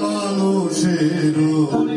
Lalo Cheiro. Também.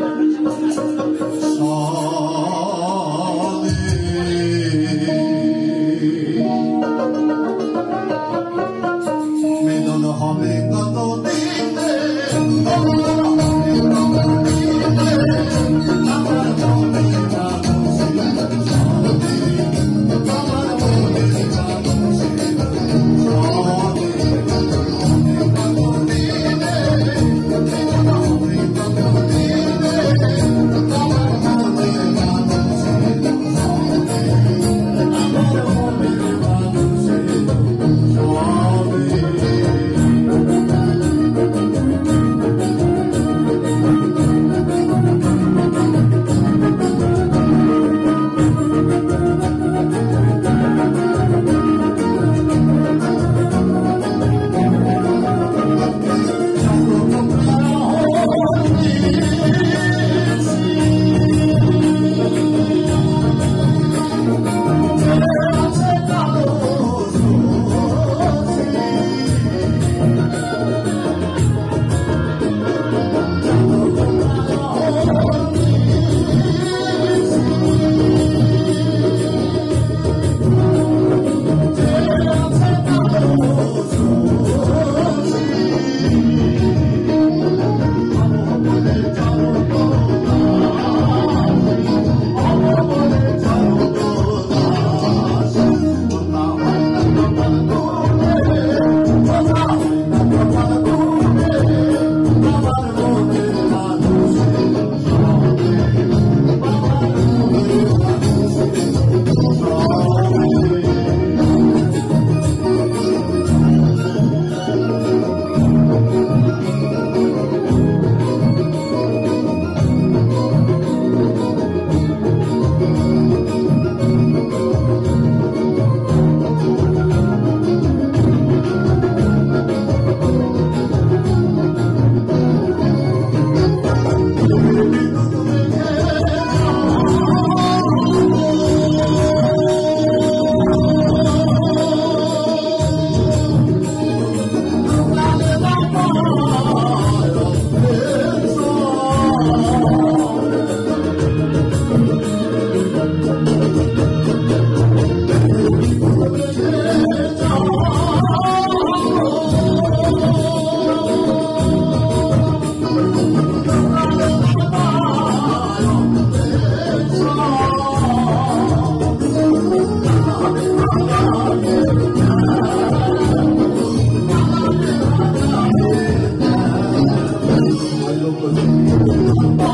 oh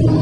you.